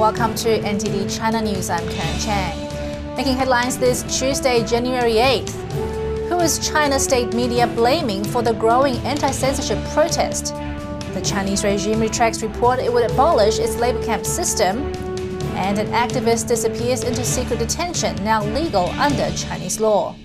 welcome to NTD China News. I'm Karen Chang. Making headlines this Tuesday, January 8th. Who is China state media blaming for the growing anti-censorship protest? The Chinese regime retracts report it would abolish its labor camp system. And an activist disappears into secret detention, now legal under Chinese law.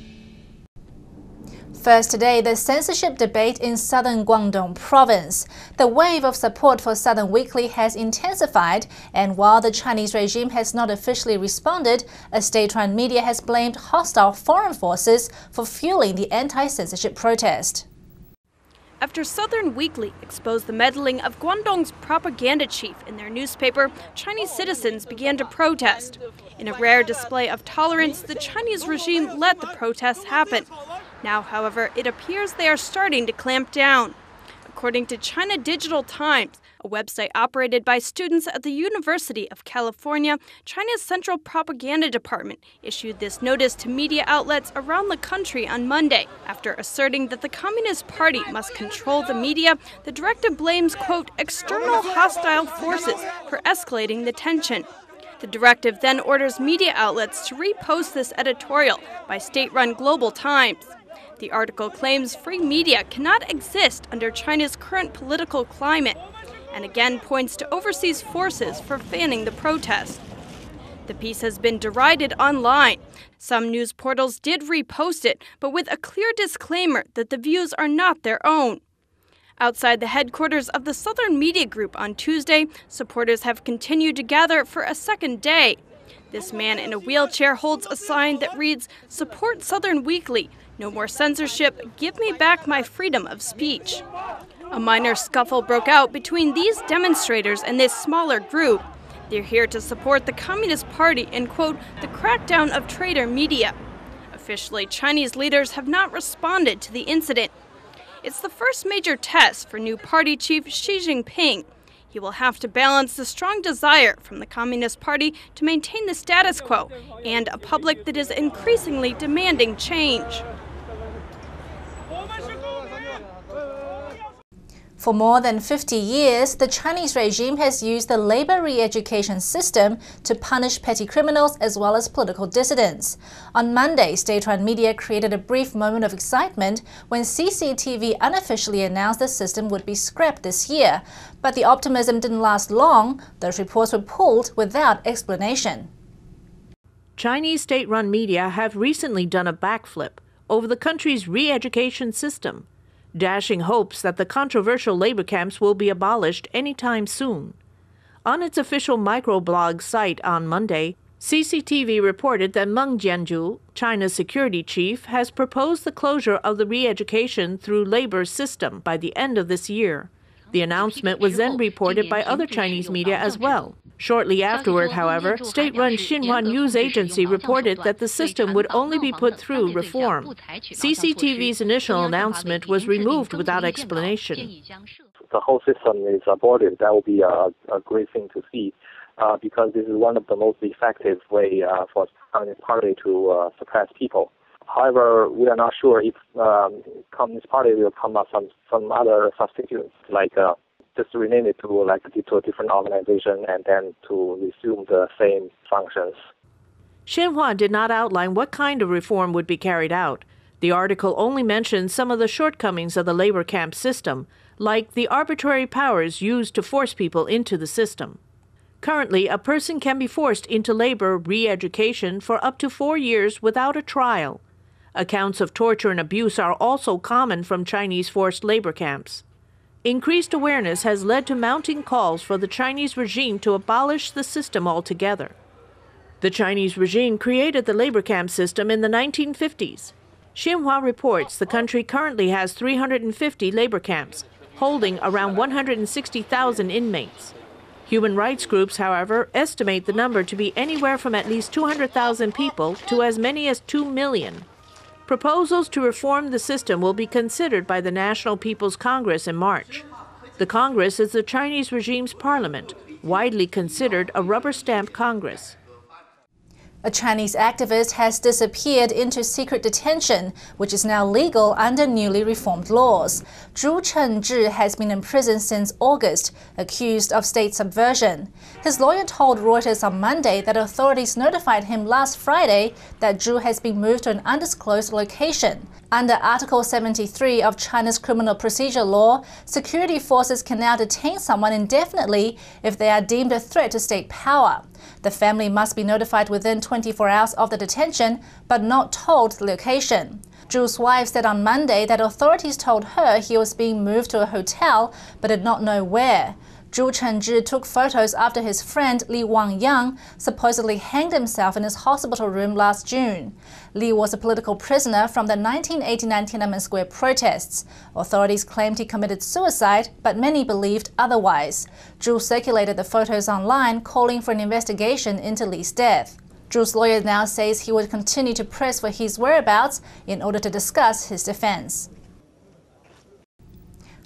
First today, the censorship debate in southern Guangdong province. The wave of support for Southern Weekly has intensified, and while the Chinese regime has not officially responded, a state-run media has blamed hostile foreign forces for fueling the anti-censorship protest. After Southern Weekly exposed the meddling of Guangdong's propaganda chief in their newspaper, Chinese citizens began to protest. In a rare display of tolerance, the Chinese regime let the protests happen. Now, however, it appears they are starting to clamp down. According to China Digital Times, a website operated by students at the University of California, China's Central Propaganda Department issued this notice to media outlets around the country on Monday. After asserting that the Communist Party must control the media, the directive blames, quote, external hostile forces for escalating the tension. The directive then orders media outlets to repost this editorial by state run Global Times. The article claims free media cannot exist under China's current political climate and again points to overseas forces for fanning the protest. The piece has been derided online. Some news portals did repost it, but with a clear disclaimer that the views are not their own. Outside the headquarters of the Southern Media Group on Tuesday, supporters have continued to gather for a second day. This man in a wheelchair holds a sign that reads, Support Southern Weekly, no more censorship. Give me back my freedom of speech. A minor scuffle broke out between these demonstrators and this smaller group. They're here to support the Communist Party and, quote, the crackdown of traitor media. Officially, Chinese leaders have not responded to the incident. It's the first major test for new party chief Xi Jinping. He will have to balance the strong desire from the Communist Party to maintain the status quo and a public that is increasingly demanding change. For more than 50 years, the Chinese regime has used the labor re-education system to punish petty criminals as well as political dissidents. On Monday, state-run media created a brief moment of excitement when CCTV unofficially announced the system would be scrapped this year. But the optimism didn't last long. Those reports were pulled without explanation. Chinese state-run media have recently done a backflip over the country's re-education system dashing hopes that the controversial labor camps will be abolished anytime soon. On its official microblog site on Monday, CCTV reported that Meng Jianzhu, China's security chief, has proposed the closure of the re-education through labor system by the end of this year. The announcement was then reported by other Chinese media as well. Shortly afterward, however, state-run Xinhua News Agency reported that the system would only be put through reform. CCTV's initial announcement was removed without explanation. The whole system is aborted. That will be a, a great thing to see. Uh, because this is one of the most effective way uh, for Communist Party to uh, suppress people. However, we are not sure if um, Communist Party will come up some some other substitutes like uh, just rename it to like to a different organization and then to resume the same functions. Xinhua did not outline what kind of reform would be carried out. The article only mentioned some of the shortcomings of the labor camp system, like the arbitrary powers used to force people into the system. Currently, a person can be forced into labor re education for up to four years without a trial. Accounts of torture and abuse are also common from Chinese forced labor camps. Increased awareness has led to mounting calls for the Chinese regime to abolish the system altogether. The Chinese regime created the labor camp system in the 1950s. Xinhua reports the country currently has 350 labor camps, holding around 160,000 inmates. Human rights groups, however, estimate the number to be anywhere from at least 200,000 people to as many as 2 million. Proposals to reform the system will be considered by the National People's Congress in March. The Congress is the Chinese regime's parliament, widely considered a rubber stamp Congress. A Chinese activist has disappeared into secret detention, which is now legal under newly reformed laws. Zhu Chengzhi has been in prison since August, accused of state subversion. His lawyer told Reuters on Monday that authorities notified him last Friday that Zhu has been moved to an undisclosed location. Under Article 73 of China's criminal procedure law, security forces can now detain someone indefinitely if they are deemed a threat to state power. The family must be notified within 24 hours of the detention, but not told the location. Zhu's wife said on Monday that authorities told her he was being moved to a hotel, but did not know where. Zhu Chengzhi took photos after his friend Li Wangyang supposedly hanged himself in his hospital room last June. Li was a political prisoner from the 1989 Tiananmen Square protests. Authorities claimed he committed suicide, but many believed otherwise. Zhu circulated the photos online, calling for an investigation into Li's death. Zhu's lawyer now says he would continue to press for his whereabouts in order to discuss his defense.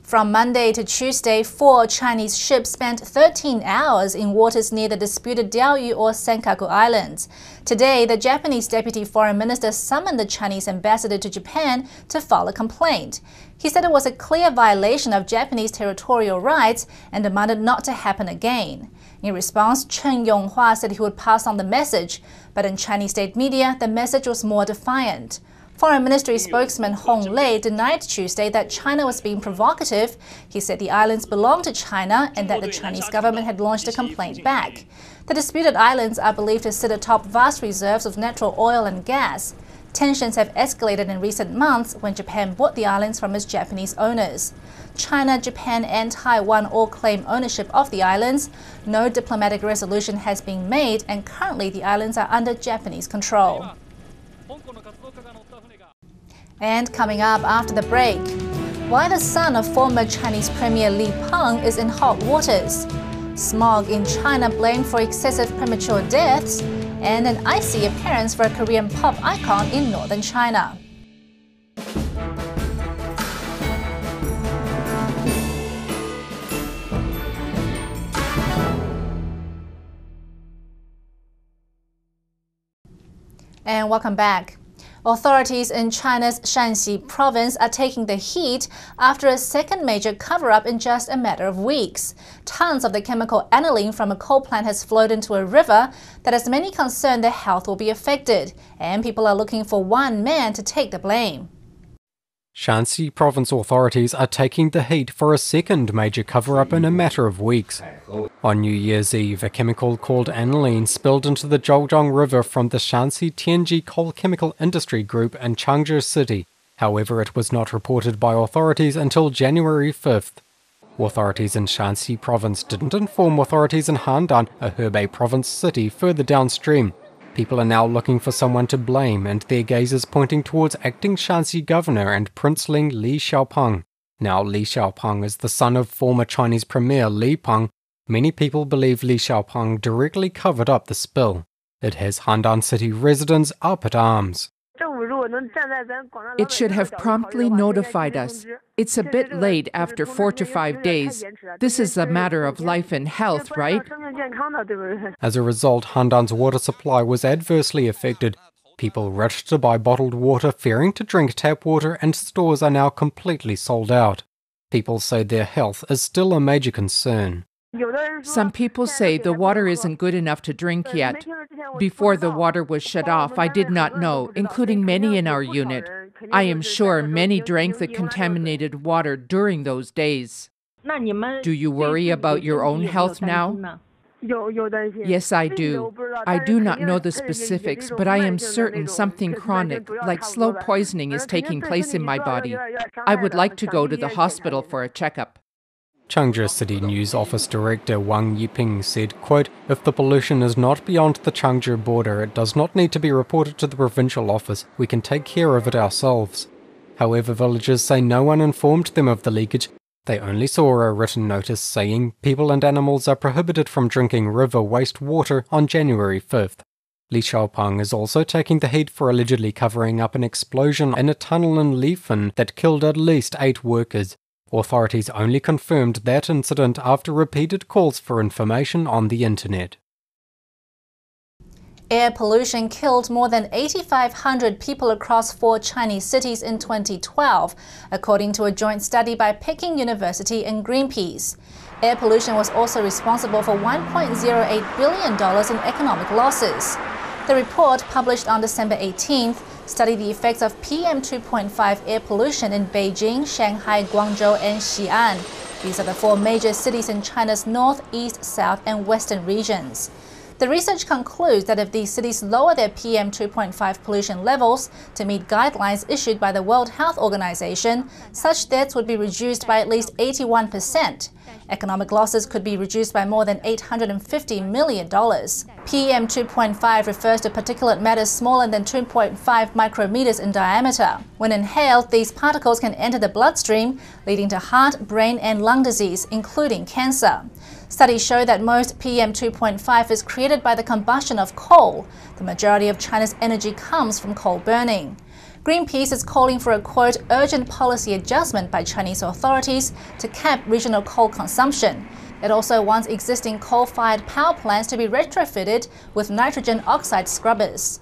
From Monday to Tuesday, four Chinese ships spent 13 hours in waters near the disputed Diaoyu or Senkaku Islands. Today, the Japanese deputy foreign minister summoned the Chinese ambassador to Japan to file a complaint. He said it was a clear violation of Japanese territorial rights and demanded not to happen again. In response, Cheng Yonghua said he would pass on the message, but in Chinese state media, the message was more defiant. Foreign Ministry spokesman Hong Lei denied Tuesday that China was being provocative. He said the islands belong to China and that the Chinese government had launched a complaint back. The disputed islands are believed to sit atop vast reserves of natural oil and gas. Tensions have escalated in recent months when Japan bought the islands from its Japanese owners. China, Japan, and Taiwan all claim ownership of the islands. No diplomatic resolution has been made, and currently the islands are under Japanese control. And coming up after the break, why the son of former Chinese Premier Li Peng is in hot waters, smog in China blamed for excessive premature deaths, and an icy appearance for a Korean pop icon in northern China. And welcome back. Authorities in China's Shanxi province are taking the heat after a second major cover up in just a matter of weeks. Tons of the chemical aniline from a coal plant has flowed into a river that has many concerned their health will be affected, and people are looking for one man to take the blame. Shanxi province authorities are taking the heat for a second major cover up in a matter of weeks. On New Year's Eve, a chemical called aniline spilled into the Zhuozhang River from the Shanxi Tianji Coal Chemical Industry Group in Changzhi City. However, it was not reported by authorities until January 5th. Authorities in Shanxi province didn't inform authorities in Handan, a Hebei province city further downstream. People are now looking for someone to blame, and their gaze is pointing towards acting Shanxi governor and princeling Li Xiaopeng. Now, Li Xiaopeng is the son of former Chinese premier Li Peng. Many people believe Li Xiaopeng directly covered up the spill. It has Handan city residents up at arms. It should have promptly notified us. It's a bit late after four to five days. This is a matter of life and health, right? As a result, Handan's water supply was adversely affected. People rushed to buy bottled water, fearing to drink tap water, and stores are now completely sold out. People say their health is still a major concern. Some people say the water isn't good enough to drink yet. Before the water was shut off, I did not know, including many in our unit. I am sure many drank the contaminated water during those days. Do you worry about your own health now? Yes, I do. I do not know the specifics, but I am certain something chronic, like slow poisoning, is taking place in my body. I would like to go to the hospital for a checkup. Changzhi City News Office Director Wang Yiping said, quote, If the pollution is not beyond the Changzhi border, it does not need to be reported to the provincial office. We can take care of it ourselves. However, villagers say no one informed them of the leakage. They only saw a written notice saying people and animals are prohibited from drinking river waste water on January 5th. Li Xiaopeng is also taking the heat for allegedly covering up an explosion in a tunnel in Linfen that killed at least eight workers. Authorities only confirmed that incident after repeated calls for information on the internet. Air pollution killed more than 8,500 people across four Chinese cities in 2012, according to a joint study by Peking University and Greenpeace. Air pollution was also responsible for $1.08 billion in economic losses. The report, published on December 18th, studied the effects of PM2.5 air pollution in Beijing, Shanghai, Guangzhou, and Xi'an. These are the four major cities in China's north, east, south, and western regions. The research concludes that if these cities lower their PM 2.5 pollution levels to meet guidelines issued by the World Health Organization, such deaths would be reduced by at least 81%. Economic losses could be reduced by more than $850 million. PM 2.5 refers to particulate matter smaller than 2.5 micrometers in diameter. When inhaled, these particles can enter the bloodstream, leading to heart, brain, and lung disease, including cancer. Studies show that most PM 2.5 is created by the combustion of coal. The majority of China's energy comes from coal burning. Greenpeace is calling for a quote urgent policy adjustment by Chinese authorities to cap regional coal consumption. It also wants existing coal fired power plants to be retrofitted with nitrogen oxide scrubbers.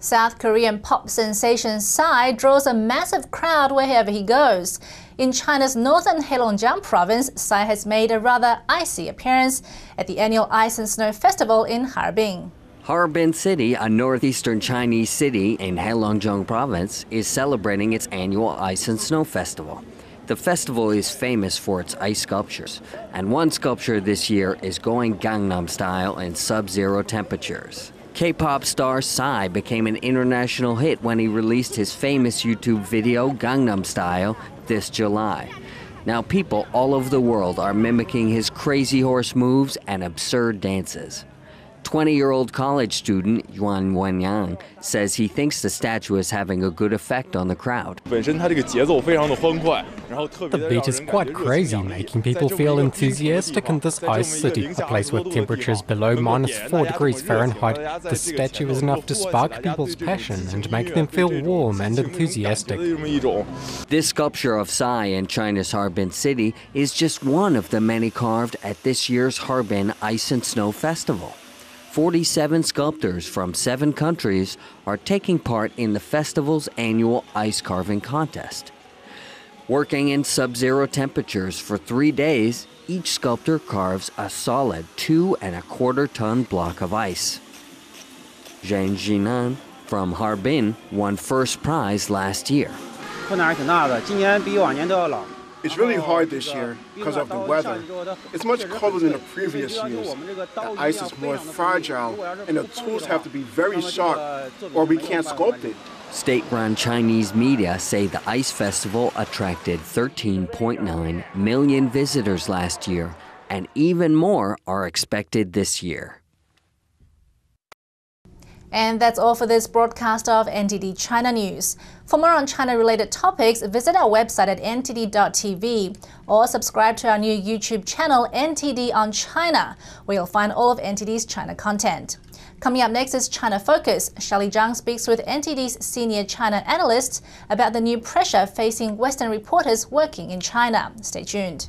South Korean pop sensation Psy draws a massive crowd wherever he goes. In China's northern Heilongjiang province, Psy has made a rather icy appearance at the annual Ice and Snow Festival in Harbin. Harbin City, a northeastern Chinese city in Heilongjiang province, is celebrating its annual Ice and Snow Festival. The festival is famous for its ice sculptures, and one sculpture this year is going Gangnam style in sub zero temperatures. K pop star Psy became an international hit when he released his famous YouTube video Gangnam Style this July. Now, people all over the world are mimicking his crazy horse moves and absurd dances. 20 year old college student Yuan Wenyang says he thinks the statue is having a good effect on the crowd. The beat is quite crazy, making people feel enthusiastic in this ice city, a place with temperatures below minus 4 degrees Fahrenheit. The statue is enough to spark people's passion and make them feel warm and enthusiastic. This sculpture of Psy in China's Harbin city is just one of the many carved at this year's Harbin Ice and Snow Festival. 47 sculptors from seven countries are taking part in the festival's annual ice carving contest. Working in sub zero temperatures for three days, each sculptor carves a solid two and a quarter ton block of ice. Zhang Jinan from Harbin won first prize last year. It's really hard this year because of the weather. It's much colder than the previous years. The ice is more fragile and the tools have to be very sharp or we can't sculpt it. State-run Chinese media say the Ice Festival attracted 13.9 million visitors last year, and even more are expected this year. And that's all for this broadcast of NTD China News. For more on China related topics, visit our website at ntd.tv or subscribe to our new YouTube channel, NTD on China, where you'll find all of NTD's China content. Coming up next is China Focus. Shelley Zhang speaks with NTD's senior China analyst about the new pressure facing Western reporters working in China. Stay tuned.